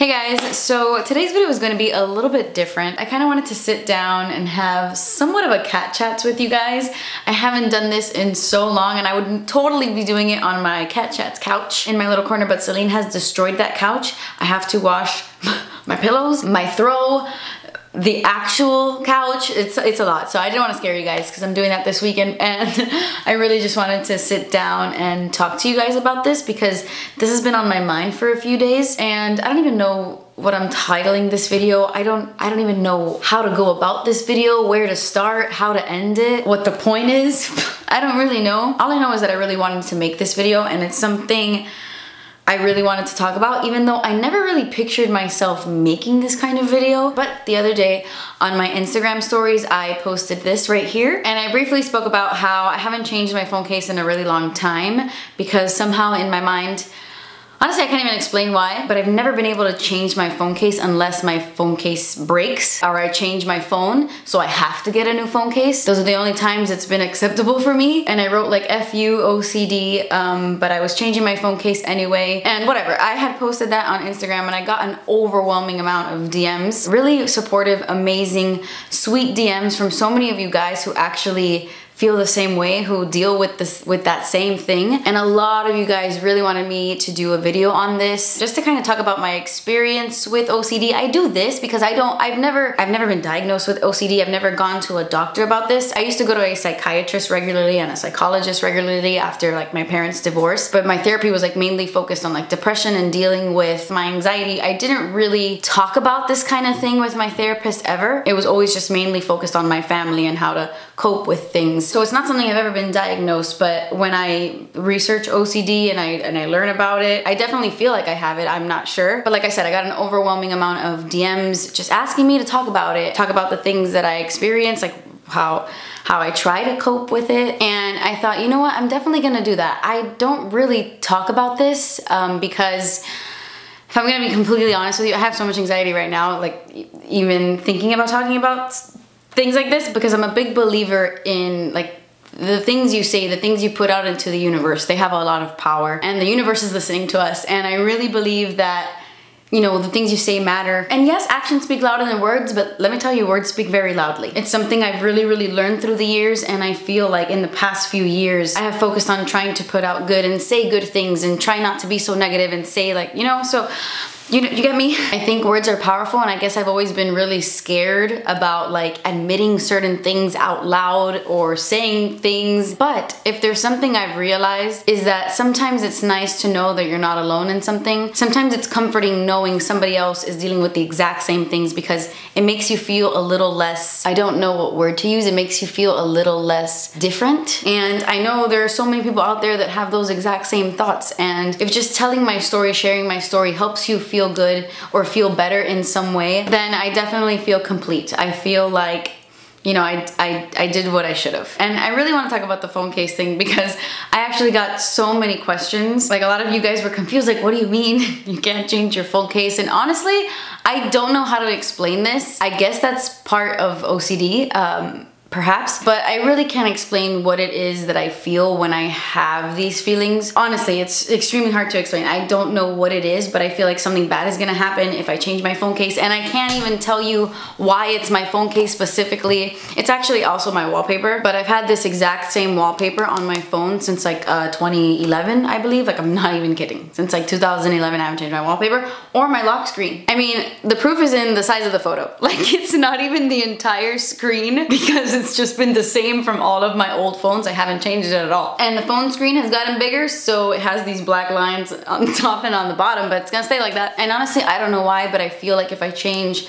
Hey guys, so today's video is going to be a little bit different. I kind of wanted to sit down and have somewhat of a cat chats with you guys. I haven't done this in so long and I would totally be doing it on my cat chats couch in my little corner, but Celine has destroyed that couch. I have to wash my pillows, my throw, the actual couch it's it's a lot so I didn't want to scare you guys because I'm doing that this weekend and I really just wanted to sit down and talk to you guys about this because this has been on my mind for a few days and I don't even know what I'm titling this video. I don't I don't even know how to go about this video, where to start, how to end it, what the point is. I don't really know. All I know is that I really wanted to make this video and it's something I really wanted to talk about, even though I never really pictured myself making this kind of video. But the other day on my Instagram stories, I posted this right here. And I briefly spoke about how I haven't changed my phone case in a really long time because somehow in my mind, Honestly, I can't even explain why, but I've never been able to change my phone case unless my phone case breaks or I change my phone, so I have to get a new phone case. Those are the only times it's been acceptable for me. And I wrote like FU OCD, um, but I was changing my phone case anyway. And whatever, I had posted that on Instagram and I got an overwhelming amount of DMs. Really supportive, amazing, sweet DMs from so many of you guys who actually feel the same way, who deal with this with that same thing. And a lot of you guys really wanted me to do a video on this just to kind of talk about my experience with OCD. I do this because I don't I've never I've never been diagnosed with OCD. I've never gone to a doctor about this. I used to go to a psychiatrist regularly and a psychologist regularly after like my parents' divorce, but my therapy was like mainly focused on like depression and dealing with my anxiety. I didn't really talk about this kind of thing with my therapist ever. It was always just mainly focused on my family and how to cope with things so it's not something I've ever been diagnosed, but when I research OCD and I and I learn about it, I definitely feel like I have it. I'm not sure. But like I said, I got an overwhelming amount of DMs just asking me to talk about it, talk about the things that I experience, like how how I try to cope with it. And I thought, you know what, I'm definitely gonna do that. I don't really talk about this um, because if I'm gonna be completely honest with you, I have so much anxiety right now, like even thinking about talking about things like this because I'm a big believer in like the things you say, the things you put out into the universe, they have a lot of power and the universe is listening to us. And I really believe that you know, the things you say matter. And yes, actions speak louder than words, but let me tell you, words speak very loudly. It's something I've really, really learned through the years, and I feel like in the past few years, I have focused on trying to put out good and say good things and try not to be so negative and say like, you know, so you, you get me? I think words are powerful and I guess I've always been really scared about like admitting certain things out loud or saying things. But if there's something I've realized is that sometimes it's nice to know that you're not alone in something. Sometimes it's comforting knowing somebody else is dealing with the exact same things because it makes you feel a little less, I don't know what word to use, it makes you feel a little less different. And I know there are so many people out there that have those exact same thoughts and if just telling my story, sharing my story helps you feel feel good or feel better in some way, then I definitely feel complete. I feel like you know, I, I, I did what I should have. And I really want to talk about the phone case thing because I actually got so many questions. Like a lot of you guys were confused, like, what do you mean you can't change your phone case? And honestly, I don't know how to explain this. I guess that's part of OCD. Um, perhaps, but I really can't explain what it is that I feel when I have these feelings. Honestly, it's extremely hard to explain. I don't know what it is, but I feel like something bad is gonna happen if I change my phone case, and I can't even tell you why it's my phone case specifically. It's actually also my wallpaper, but I've had this exact same wallpaper on my phone since like uh, 2011, I believe. Like, I'm not even kidding. Since like 2011, I haven't changed my wallpaper or my lock screen. I mean, the proof is in the size of the photo. Like, it's not even the entire screen because it's just been the same from all of my old phones. I haven't changed it at all. And the phone screen has gotten bigger, so it has these black lines on the top and on the bottom, but it's gonna stay like that. And honestly, I don't know why, but I feel like if I change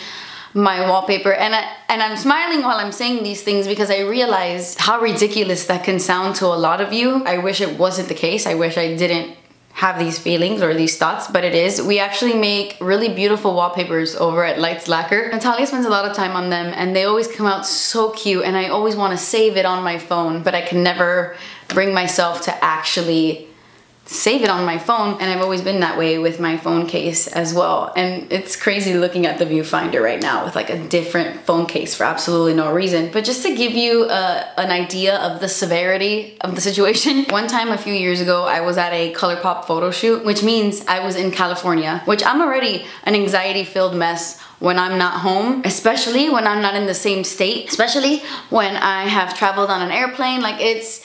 my wallpaper and I, and I'm smiling while I'm saying these things because I realize how ridiculous that can sound to a lot of you. I wish it wasn't the case. I wish I didn't have these feelings or these thoughts, but it is. We actually make really beautiful wallpapers over at Lights Lacquer. Natalia spends a lot of time on them and they always come out so cute and I always want to save it on my phone, but I can never bring myself to actually save it on my phone and I've always been that way with my phone case as well and it's crazy looking at the viewfinder right now with like a different phone case for absolutely no reason but just to give you a, an idea of the severity of the situation one time a few years ago I was at a ColourPop photo shoot which means I was in California which I'm already an anxiety filled mess when I'm not home, especially when I'm not in the same state, especially when I have traveled on an airplane. Like it's,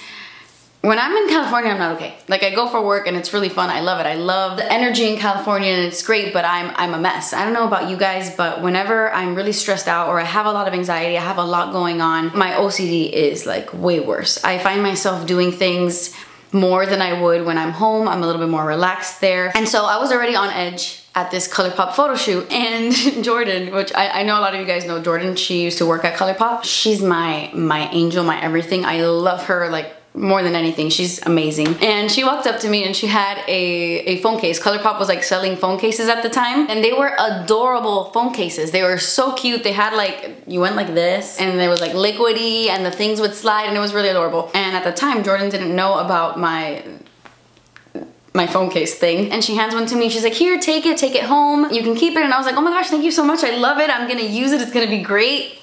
when I'm in California, I'm not okay. Like I go for work and it's really fun. I love it. I love the energy in California and it's great, but I'm I'm a mess. I don't know about you guys, but whenever I'm really stressed out or I have a lot of anxiety, I have a lot going on, my OCD is like way worse. I find myself doing things more than I would when I'm home. I'm a little bit more relaxed there. And so I was already on edge at this ColourPop photo shoot and Jordan, which I, I, know a lot of you guys know Jordan, she used to work at ColourPop. She's my, my angel, my everything. I love her like more than anything. She's amazing. And she walked up to me and she had a, a phone case. ColourPop was like selling phone cases at the time and they were adorable phone cases. They were so cute. They had like, you went like this and there was like liquidy and the things would slide and it was really adorable. And at the time, Jordan didn't know about my my phone case thing and she hands one to me she's like here take it take it home you can keep it and I was like oh my gosh thank you so much I love it I'm gonna use it it's gonna be great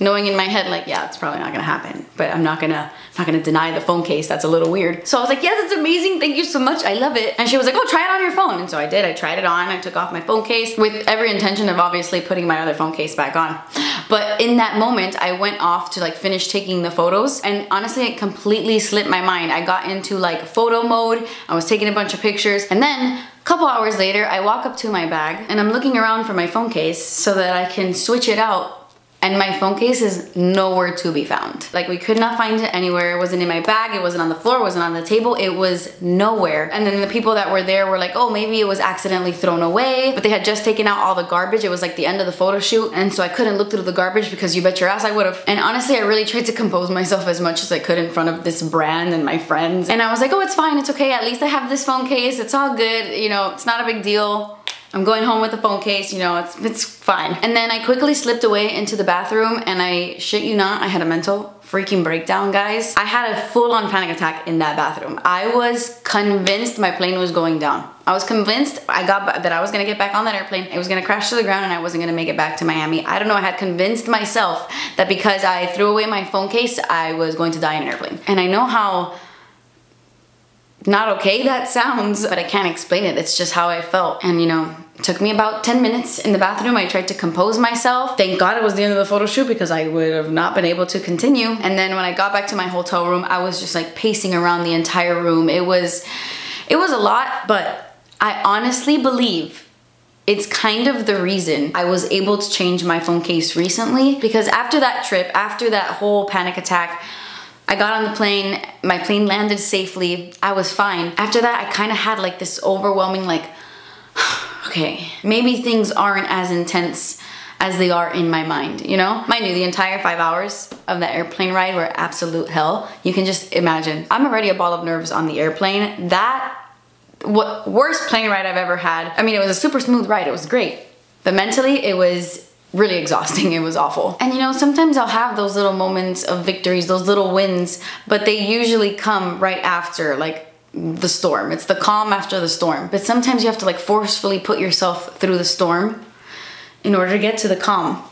knowing in my head like yeah it's probably not gonna happen but i'm not gonna I'm not gonna deny the phone case. That's a little weird. So i was like yes it's amazing. Thank you so much. I love it. And she was like oh try it on your phone. And so i did. I tried it on. I took off my phone case with every intention of obviously putting my other phone case back on. But in that moment i went off to like finish taking the photos. And honestly it completely slipped my mind. I got into like photo mode. I was taking a bunch of pictures. And then a couple hours later, I walk up to my bag and I'm looking around for my phone case so that I can switch it out and my phone case is nowhere to be found. Like we could not find it anywhere. It wasn't in my bag, it wasn't on the floor, it wasn't on the table, it was nowhere. And then the people that were there were like, oh, maybe it was accidentally thrown away, but they had just taken out all the garbage. It was like the end of the photo shoot. And so I couldn't look through the garbage because you bet your ass I would have. And honestly, I really tried to compose myself as much as I could in front of this brand and my friends. And I was like, oh, it's fine, it's okay. At least I have this phone case. It's all good. You know, it's not a big deal. I'm going home with the phone case, you know, it's, it's fine. And then I quickly slipped away into the bathroom and I shit you not, I had a mental freaking breakdown, guys. I had a full-on panic attack in that bathroom. I was convinced my plane was going down. I was convinced I got that I was gonna get back on that airplane, it was gonna crash to the ground and I wasn't gonna make it back to Miami. I don't know, I had convinced myself that because I threw away my phone case, I was going to die in an airplane. And I know how not okay that sounds, but I can't explain it. It's just how I felt. And you know, took me about 10 minutes in the bathroom. I tried to compose myself. Thank God it was the end of the photo shoot because I would have not been able to continue. And then when I got back to my hotel room, I was just like pacing around the entire room. It was, it was a lot, but I honestly believe it's kind of the reason I was able to change my phone case recently because after that trip, after that whole panic attack, I got on the plane, my plane landed safely, I was fine. After that, I kind of had like this overwhelming like, okay, maybe things aren't as intense as they are in my mind, you know? Mind you, the entire five hours of that airplane ride were absolute hell. You can just imagine. I'm already a ball of nerves on the airplane. That, what worst plane ride I've ever had. I mean, it was a super smooth ride, it was great. But mentally, it was really exhausting. It was awful. And you know, sometimes I'll have those little moments of victories, those little wins, but they usually come right after like the storm. It's the calm after the storm. But sometimes you have to like forcefully put yourself through the storm in order to get to the calm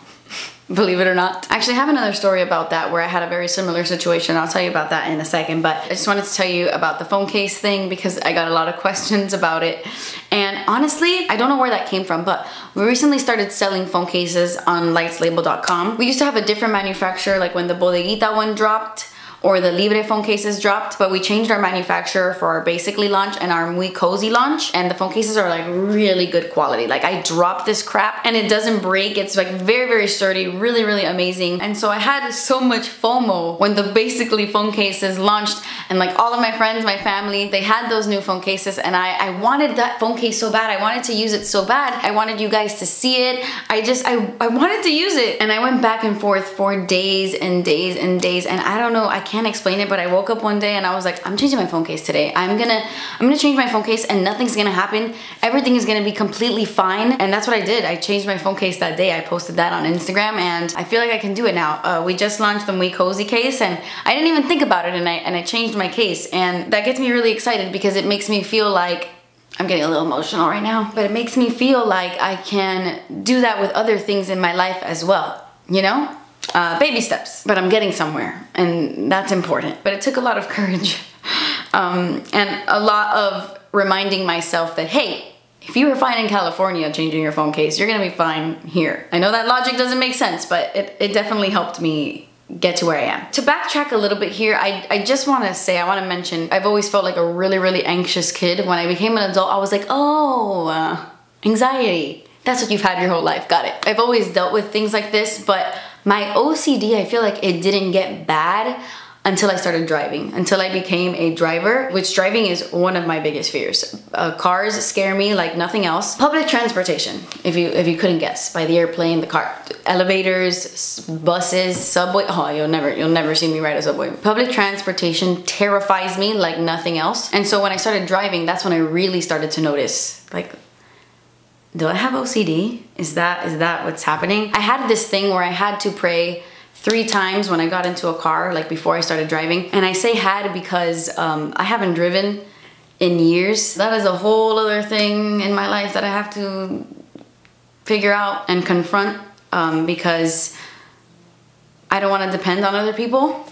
believe it or not. I actually have another story about that where I had a very similar situation. I'll tell you about that in a second, but I just wanted to tell you about the phone case thing because I got a lot of questions about it. And honestly, I don't know where that came from, but we recently started selling phone cases on lightslabel.com. We used to have a different manufacturer, like when the Bodeguita one dropped, or the Libre phone cases dropped, but we changed our manufacturer for our Basically launch and our Muy Cozy launch, and the phone cases are like really good quality. Like I dropped this crap and it doesn't break. It's like very, very sturdy, really, really amazing. And so I had so much FOMO when the Basically phone cases launched and like all of my friends, my family, they had those new phone cases and I, I wanted that phone case so bad. I wanted to use it so bad. I wanted you guys to see it. I just, I, I wanted to use it. And I went back and forth for days and days and days and I don't know, I can't can't explain it, but I woke up one day and I was like, I'm changing my phone case today. I'm gonna, I'm gonna change my phone case and nothing's gonna happen. Everything is gonna be completely fine. And that's what I did. I changed my phone case that day. I posted that on Instagram and I feel like I can do it now. Uh, we just launched the Muy Cozy case and I didn't even think about it and I, and I changed my case. And that gets me really excited because it makes me feel like I'm getting a little emotional right now, but it makes me feel like I can do that with other things in my life as well, you know? Uh, baby steps, but I'm getting somewhere and that's important. But it took a lot of courage um, and a lot of reminding myself that, hey, if you were fine in California changing your phone case, you're gonna be fine here. I know that logic doesn't make sense, but it, it definitely helped me get to where I am. To backtrack a little bit here, I, I just wanna say, I wanna mention, I've always felt like a really, really anxious kid. When I became an adult, I was like, oh, uh, anxiety. That's what you've had your whole life, got it. I've always dealt with things like this, but my OCD, I feel like it didn't get bad until I started driving, until I became a driver, which driving is one of my biggest fears. Uh, cars scare me like nothing else. Public transportation, if you if you couldn't guess, by the airplane, the car, elevators, buses, subway. Oh, you'll never you'll never see me ride a subway. Public transportation terrifies me like nothing else. And so when I started driving, that's when I really started to notice like do I have OCD? Is that is that what's happening? I had this thing where I had to pray three times when I got into a car, like before I started driving. And I say had because um, I haven't driven in years. That is a whole other thing in my life that I have to figure out and confront um, because I don't want to depend on other people.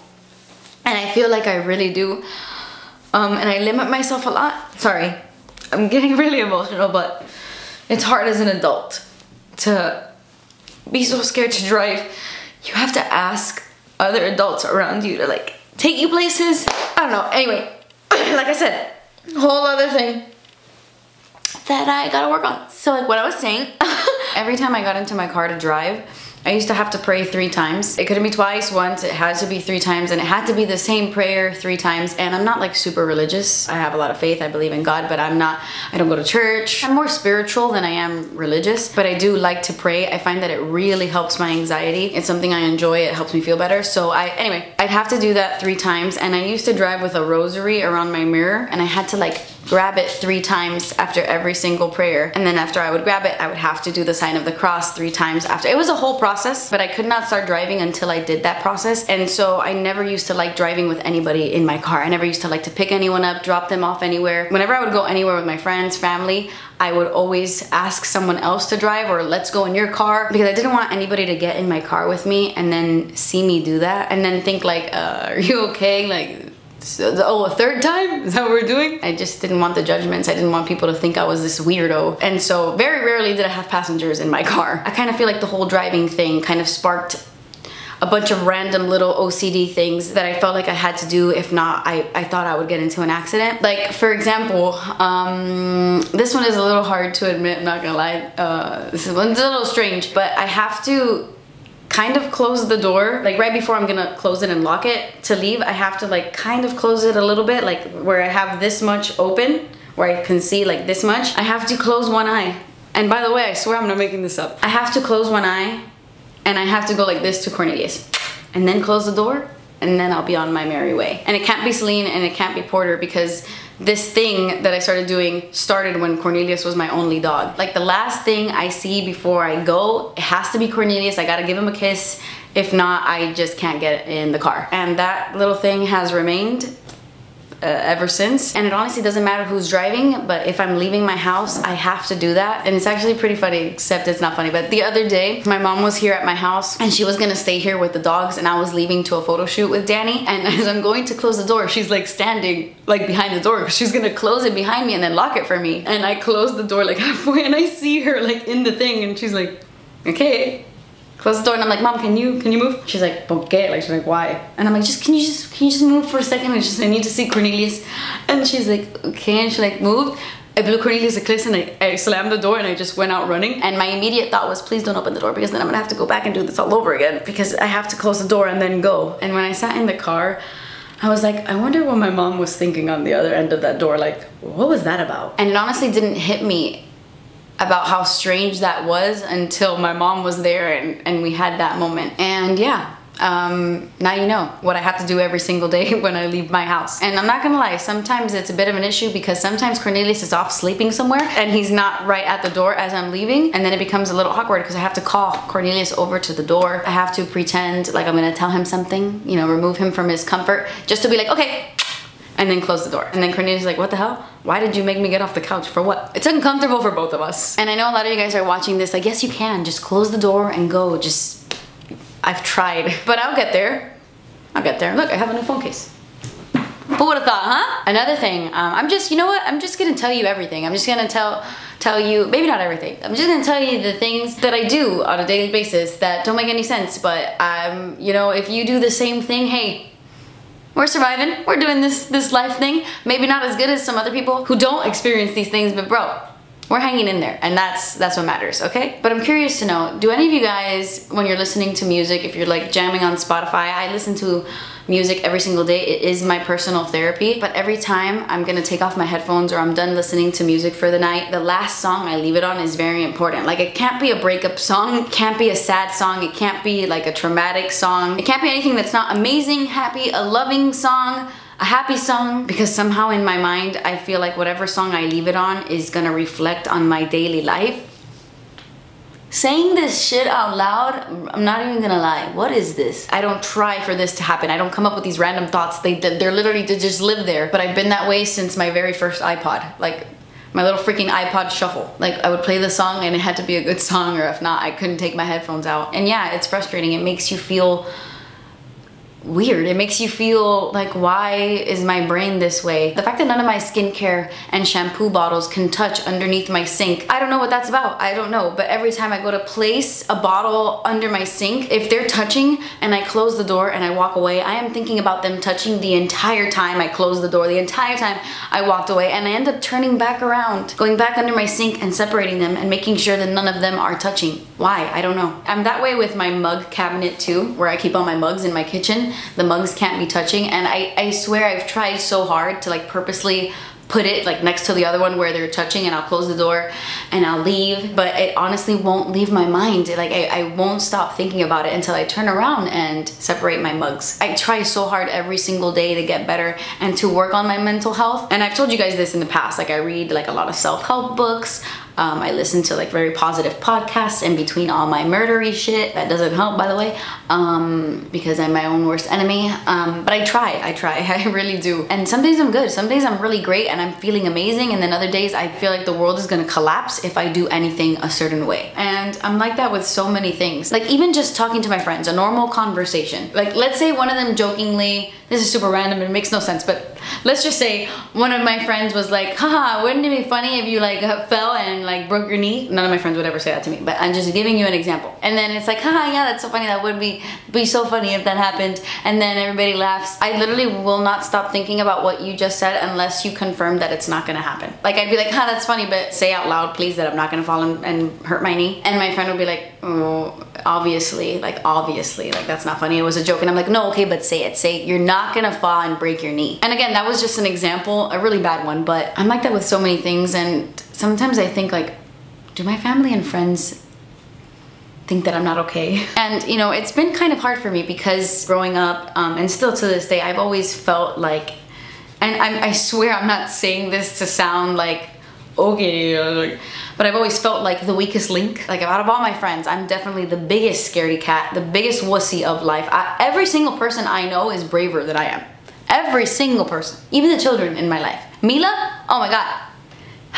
And I feel like I really do. Um, and I limit myself a lot. Sorry, I'm getting really emotional, but it's hard as an adult to be so scared to drive. You have to ask other adults around you to like take you places. I don't know. Anyway, like I said, whole other thing that I gotta work on. So like what I was saying, every time I got into my car to drive, I used to have to pray three times. It couldn't be twice, once, it had to be three times, and it had to be the same prayer three times. And I'm not like super religious. I have a lot of faith, I believe in God, but I'm not, I don't go to church. I'm more spiritual than I am religious, but I do like to pray. I find that it really helps my anxiety. It's something I enjoy, it helps me feel better. So I, anyway, I'd have to do that three times, and I used to drive with a rosary around my mirror, and I had to like grab it three times after every single prayer. And then after I would grab it, I would have to do the sign of the cross three times after. It was a whole process, but I could not start driving until I did that process. And so I never used to like driving with anybody in my car. I never used to like to pick anyone up, drop them off anywhere. Whenever I would go anywhere with my friends, family, I would always ask someone else to drive or let's go in your car because I didn't want anybody to get in my car with me and then see me do that and then think like, uh, are you okay? Like, oh, a third time? Is that what we're doing? I just didn't want the judgments. I didn't want people to think I was this weirdo. And so very rarely did I have passengers in my car. I kind of feel like the whole driving thing kind of sparked a bunch of random little OCD things that I felt like I had to do. If not, I, I thought I would get into an accident. Like, for example, um, this one is a little hard to admit, I'm not gonna lie. Uh, this one's a little strange, but I have to kind of close the door like right before I'm gonna close it and lock it to leave I have to like kind of close it a little bit like where I have this much open where I can see like this much. I have to close one eye. And by the way I swear I'm not making this up. I have to close one eye and I have to go like this to Cornelius and then close the door and then I'll be on my merry way and it can't be Celine and it can't be Porter because this thing that I started doing started when Cornelius was my only dog. Like the last thing I see before I go, it has to be Cornelius. I gotta give him a kiss. If not, I just can't get in the car. And that little thing has remained uh, ever since. And it honestly doesn't matter who's driving, but if I'm leaving my house, I have to do that. And it's actually pretty funny, except it's not funny. But the other day, my mom was here at my house and she was gonna stay here with the dogs and I was leaving to a photo shoot with Danny. And as I'm going to close the door, she's like standing like behind the door. She's gonna close it behind me and then lock it for me. And I close the door like halfway and I see her like in the thing and she's like, okay close the door and I'm like, mom, can you can you move? She's like, okay. Like she's like, why? And I'm like, just can you just can you just move for a second? And she's I need to see Cornelius. And she's like, okay. And she like moved. I blew Cornelius a kiss and I, I slammed the door and I just went out running. And my immediate thought was, please don't open the door because then I'm gonna have to go back and do this all over again because I have to close the door and then go. And when I sat in the car, I was like, I wonder what my mom was thinking on the other end of that door. Like, what was that about? And it honestly didn't hit me about how strange that was until my mom was there and, and we had that moment. And yeah, um, now you know what I have to do every single day when I leave my house. And I'm not gonna lie, sometimes it's a bit of an issue because sometimes Cornelius is off sleeping somewhere and he's not right at the door as I'm leaving. And then it becomes a little awkward because I have to call Cornelius over to the door. I have to pretend like I'm gonna tell him something, you know, remove him from his comfort just to be like, okay, and then close the door. And then Cornelius is like, what the hell? Why did you make me get off the couch? For what? It's uncomfortable for both of us. And I know a lot of you guys are watching this like, yes, you can. Just close the door and go. Just, I've tried. But I'll get there. I'll get there. Look, I have a new phone case. Who would have thought, huh? Another thing, um, I'm just, you know what? I'm just gonna tell you everything. I'm just gonna tell tell you, maybe not everything. I'm just gonna tell you the things that I do on a daily basis that don't make any sense. But, um, you know, if you do the same thing, hey, we're surviving. We're doing this this life thing. Maybe not as good as some other people who don't experience these things, but bro, we're hanging in there and that's that's what matters okay but i'm curious to know do any of you guys when you're listening to music if you're like jamming on spotify i listen to music every single day. It is my personal therapy but every time i'm gonna take off my headphones or i'm done listening to music for the night the last song i leave it on is very important. Like it can't be a breakup song it can't be a sad song it can't be like a traumatic song. It can't be anything that's not amazing happy a loving song a happy song. Because somehow in my mind I feel like whatever song I leave it on is gonna reflect on my daily life. Saying this shit out loud, I'm not even gonna lie. What is this? I don't try for this to happen. I don't come up with these random thoughts. They, they're literally to just live there. But I've been that way since my very first iPod. Like my little freaking iPod shuffle. Like I would play the song and it had to be a good song or if not, I couldn't take my headphones out. And yeah, it's frustrating. It makes you feel weird. It makes you feel like, why is my brain this way? The fact that none of my skincare and shampoo bottles can touch underneath my sink, I don't know what that's about. I don't know. But every time I go to place a bottle under my sink, if they're touching and I close the door and I walk away, I am thinking about them touching the entire time I closed the door, the entire time I walked away. And I end up turning back around, going back under my sink and separating them and making sure that none of them are touching. Why? I don't know. I'm that way with my mug cabinet too, where I keep all my mugs in my kitchen. The mugs can't be touching and I, I swear I've tried so hard to like purposely put it like next to the other one where they're touching and I'll close the door and I'll leave but it honestly won't leave my mind. Like I, I won't stop thinking about it until I turn around and separate my mugs. I try so hard every single day to get better and to work on my mental health. And I've told you guys this in the past like I read like a lot of self-help books um, I listen to like very positive podcasts in between all my murdery shit. That doesn't help, by the way, um, because I'm my own worst enemy. Um, but I try, I try, I really do. And some days I'm good, some days I'm really great and I'm feeling amazing. And then other days I feel like the world is gonna collapse if I do anything a certain way. And I'm like that with so many things. Like even just talking to my friends, a normal conversation. Like let's say one of them jokingly, this is super random, it makes no sense, but let's just say one of my friends was like, haha, wouldn't it be funny if you like fell and like broke your knee? None of my friends would ever say that to me, but I'm just giving you an example. And then it's like, haha, yeah, that's so funny. That would be, be so funny if that happened. And then everybody laughs. I literally will not stop thinking about what you just said unless you confirm that it's not gonna happen. Like I'd be like, ha, that's funny, but say out loud, please, that I'm not gonna fall and, and hurt my knee. And my friend would be like, oh, obviously, like obviously, like that's not funny. It was a joke. And I'm like, no, okay, but say it. Say you're not gonna fall and break your knee. And again, that was just an example, a really bad one, but I'm like that with so many things. And sometimes I think like, do my family and friends think that I'm not okay. And you know, it's been kind of hard for me because growing up, um, and still to this day, I've always felt like, and I'm, I swear I'm not saying this to sound like, okay, but I've always felt like the weakest link. Like out of all my friends, I'm definitely the biggest scaredy cat, the biggest wussy of life. I, every single person I know is braver than I am. Every single person, even the children in my life. Mila, oh my God,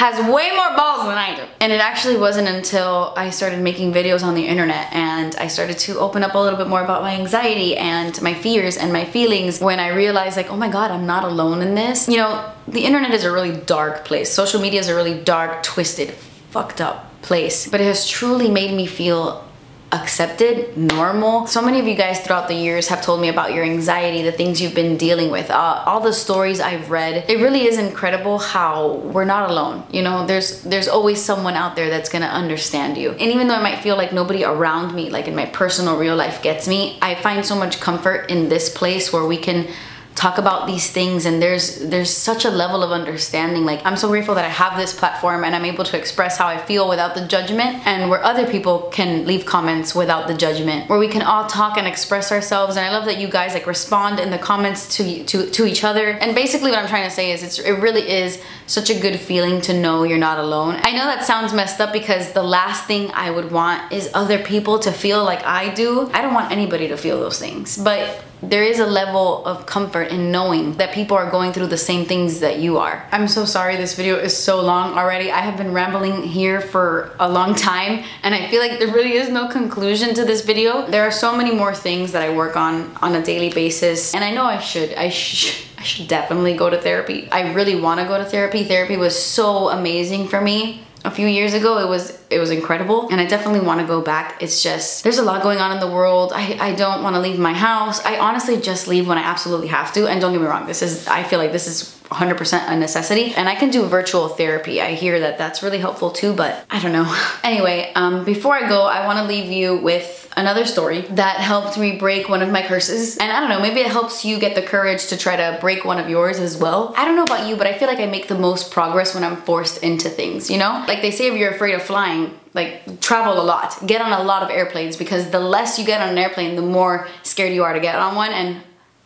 has way more balls than I do. And it actually wasn't until I started making videos on the internet and I started to open up a little bit more about my anxiety and my fears and my feelings when I realized like, oh my God, I'm not alone in this. You know, the internet is a really dark place. Social media is a really dark, twisted, fucked up place. But it has truly made me feel accepted, normal. So many of you guys throughout the years have told me about your anxiety, the things you've been dealing with, uh, all the stories I've read. It really is incredible how we're not alone. You know, there's there's always someone out there that's gonna understand you. And even though I might feel like nobody around me, like in my personal real life gets me, I find so much comfort in this place where we can talk about these things and there's there's such a level of understanding. Like i'm so grateful that i have this platform and i'm able to express how i feel without the judgment and where other people can leave comments without the judgment where we can all talk and express ourselves. And i love that you guys like respond in the comments to to, to each other. And basically what i'm trying to say is it's, it really is such a good feeling to know you're not alone. I know that sounds messed up because the last thing i would want is other people to feel like i do. I don't want anybody to feel those things. But there is a level of comfort in knowing that people are going through the same things that you are. I'm so sorry this video is so long already. I have been rambling here for a long time and I feel like there really is no conclusion to this video. There are so many more things that I work on on a daily basis and I know I should. I should. I should definitely go to therapy. I really want to go to therapy. Therapy was so amazing for me a few years ago it was it was incredible and I definitely want to go back. It's just there's a lot going on in the world. I, I don't want to leave my house. I honestly just leave when I absolutely have to and don't get me wrong this is I feel like this is 100% a necessity and I can do virtual therapy I hear that that's really helpful too but I don't know anyway um, before I go I want to leave you with another story that helped me break one of my curses. And I don't know, maybe it helps you get the courage to try to break one of yours as well. I don't know about you, but I feel like I make the most progress when I'm forced into things, you know? Like they say if you're afraid of flying, like travel a lot, get on a lot of airplanes because the less you get on an airplane, the more scared you are to get on one. And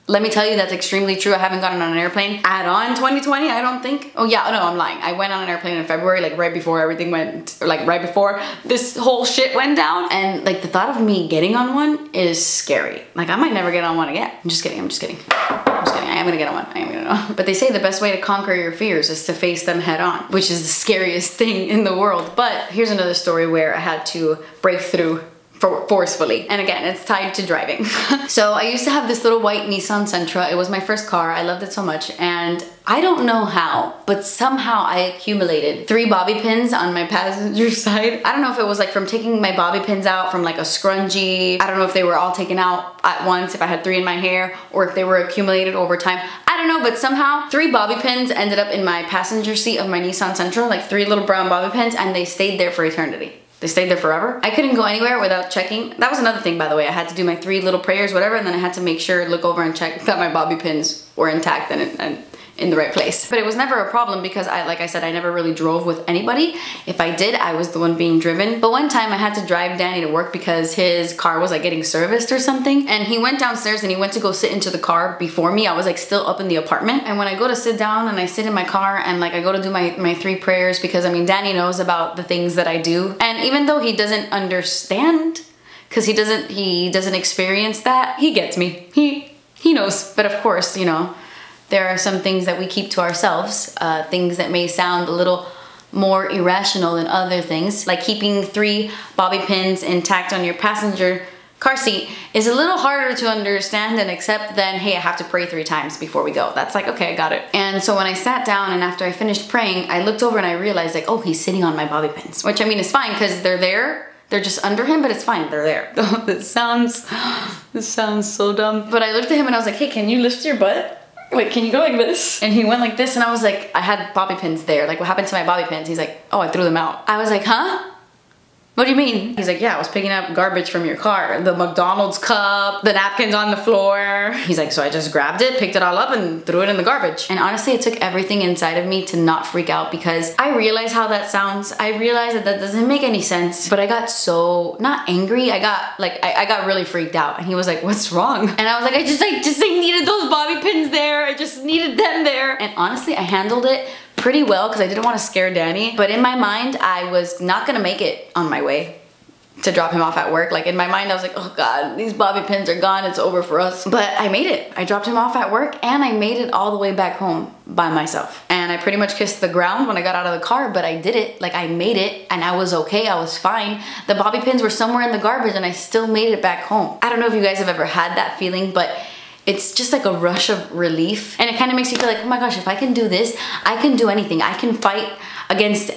let me tell you, that's extremely true. I haven't gotten on an airplane at in 2020, I don't think. Oh yeah, oh, no, I'm lying. I went on an airplane in February, like right before everything went, like right before this whole shit went down. And like the thought of me getting on one is scary. Like I might never get on one again. I'm just kidding, I'm just kidding. I'm just kidding, I am gonna get on one, I am gonna on. But they say the best way to conquer your fears is to face them head on, which is the scariest thing in the world. But here's another story where I had to break through for forcefully. And again, it's tied to driving. so I used to have this little white Nissan Sentra. It was my first car. I loved it so much. And I don't know how, but somehow I accumulated three bobby pins on my passenger side. I don't know if it was like from taking my bobby pins out from like a scrunchie. I don't know if they were all taken out at once, if I had three in my hair, or if they were accumulated over time. I don't know, but somehow three bobby pins ended up in my passenger seat of my Nissan Sentra, like three little brown bobby pins, and they stayed there for eternity. They stayed there forever. I couldn't go anywhere without checking. That was another thing, by the way. I had to do my three little prayers, whatever, and then I had to make sure, look over and check that my bobby pins were intact and, and in the right place. But it was never a problem because I, like I said, I never really drove with anybody. If I did, I was the one being driven. But one time I had to drive Danny to work because his car was like getting serviced or something. And he went downstairs and he went to go sit into the car before me. I was like still up in the apartment. And when I go to sit down and I sit in my car and like I go to do my, my three prayers because I mean, Danny knows about the things that I do. And even though he doesn't understand, because he doesn't, he doesn't experience that, he gets me. He, he knows. But of course, you know, there are some things that we keep to ourselves, uh, things that may sound a little more irrational than other things, like keeping three bobby pins intact on your passenger car seat is a little harder to understand and accept than, hey, I have to pray three times before we go. That's like, okay, I got it. And so when I sat down and after I finished praying, I looked over and I realized like, oh, he's sitting on my bobby pins, which I mean is fine because they're there. They're just under him, but it's fine, they're there. this sounds, this sounds so dumb. But I looked at him and I was like, hey, can you lift your butt? Wait, can you go like this? And he went like this and I was like, I had bobby pins there. Like what happened to my bobby pins? He's like, oh, I threw them out. I was like, huh? What do you mean? He's like, yeah, I was picking up garbage from your car. The McDonald's cup, the napkins on the floor. He's like, so I just grabbed it, picked it all up and threw it in the garbage. And honestly, it took everything inside of me to not freak out because I realize how that sounds. I realize that that doesn't make any sense, but I got so, not angry, I got like, I, I got really freaked out. And he was like, what's wrong? And I was like, I just, I just I needed those bobby pins there. I just needed them there. And honestly, I handled it pretty well because I didn't want to scare Danny. But in my mind, I was not gonna make it on my way to drop him off at work. Like in my mind, I was like, oh God, these bobby pins are gone. It's over for us. But I made it. I dropped him off at work and I made it all the way back home by myself. And I pretty much kissed the ground when I got out of the car, but I did it. Like I made it and I was okay. I was fine. The bobby pins were somewhere in the garbage and I still made it back home. I don't know if you guys have ever had that feeling, but it's just like a rush of relief. And it kind of makes you feel like, oh my gosh, if I can do this, I can do anything. I can fight against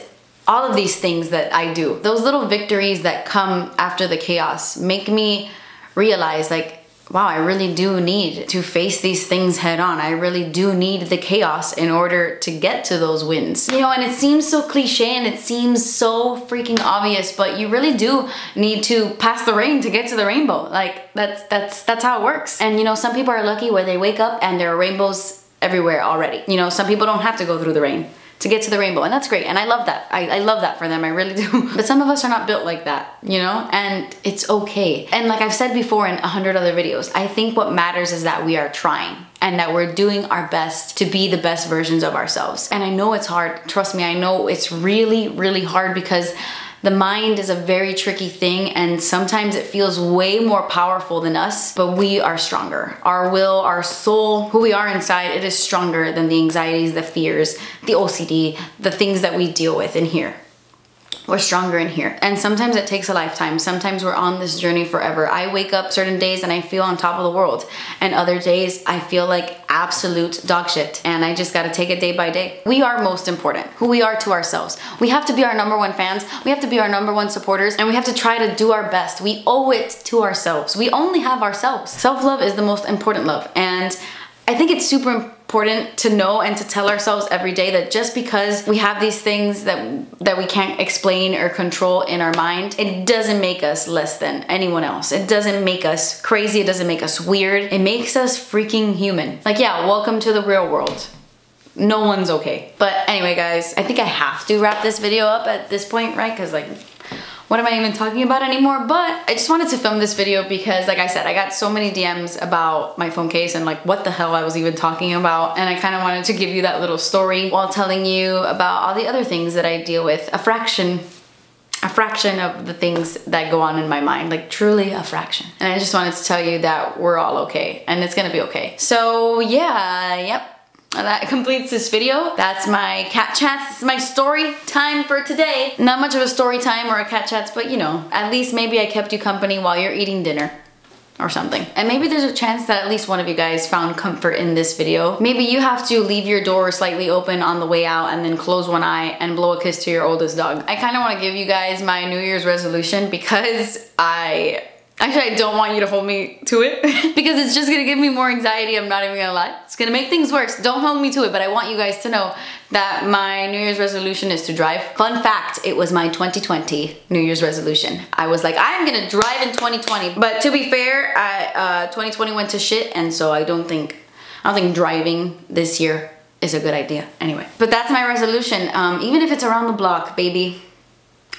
all of these things that I do. Those little victories that come after the chaos make me realize like, wow, I really do need to face these things head on. I really do need the chaos in order to get to those wins. You know, and it seems so cliche and it seems so freaking obvious, but you really do need to pass the rain to get to the rainbow. Like that's that's that's how it works. And you know, some people are lucky where they wake up and there are rainbows everywhere already. You know, some people don't have to go through the rain to get to the rainbow and that's great and I love that. I, I love that for them I really do. But some of us are not built like that you know? And it's okay. And like I've said before in a hundred other videos I think what matters is that we are trying and that we're doing our best to be the best versions of ourselves. And I know it's hard trust me I know it's really really hard because the mind is a very tricky thing and sometimes it feels way more powerful than us, but we are stronger. Our will, our soul, who we are inside, it is stronger than the anxieties, the fears, the OCD, the things that we deal with in here we're stronger in here. And sometimes it takes a lifetime. Sometimes we're on this journey forever. I wake up certain days and I feel on top of the world. And other days I feel like absolute dog shit. And I just gotta take it day by day. We are most important, who we are to ourselves. We have to be our number one fans. We have to be our number one supporters. And we have to try to do our best. We owe it to ourselves. We only have ourselves. Self-love is the most important love. And I think it's super important to know and to tell ourselves every day that just because we have these things that that we can't explain or control in our mind, it doesn't make us less than anyone else. It doesn't make us crazy, it doesn't make us weird. It makes us freaking human. Like yeah, welcome to the real world no one's okay. But anyway, guys, I think I have to wrap this video up at this point, right? Because like what am I even talking about anymore? But I just wanted to film this video because like I said, I got so many DMs about my phone case and like what the hell I was even talking about. And I kind of wanted to give you that little story while telling you about all the other things that I deal with. A fraction a fraction of the things that go on in my mind, like truly a fraction. And I just wanted to tell you that we're all okay and it's gonna be okay. So yeah, yep, that completes this video. That's my cat chats. Is my story time for today. Not much of a story time or a cat chats, but you know, at least maybe I kept you company while you're eating dinner or something. And maybe there's a chance that at least one of you guys found comfort in this video. Maybe you have to leave your door slightly open on the way out and then close one eye and blow a kiss to your oldest dog. I kind of want to give you guys my New Year's resolution because I Actually, I don't want you to hold me to it because it's just gonna give me more anxiety. I'm not even gonna lie. It's gonna make things worse. Don't hold me to it, but I want you guys to know that my New Year's resolution is to drive. Fun fact, it was my 2020 New Year's resolution. I was like, I'm gonna drive in 2020. But to be fair, I, uh, 2020 went to shit, and so I don't think, I don't think driving this year is a good idea anyway. But that's my resolution. Um, even if it's around the block, baby,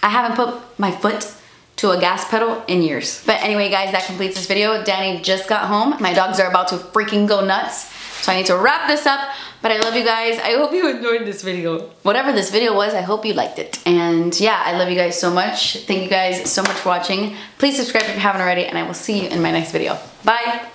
I haven't put my foot to a gas pedal in years. But anyway, guys, that completes this video. Danny just got home. My dogs are about to freaking go nuts. So I need to wrap this up. But I love you guys. I hope you enjoyed this video. Whatever this video was, I hope you liked it. And yeah, I love you guys so much. Thank you guys so much for watching. Please subscribe if you haven't already, and I will see you in my next video. Bye.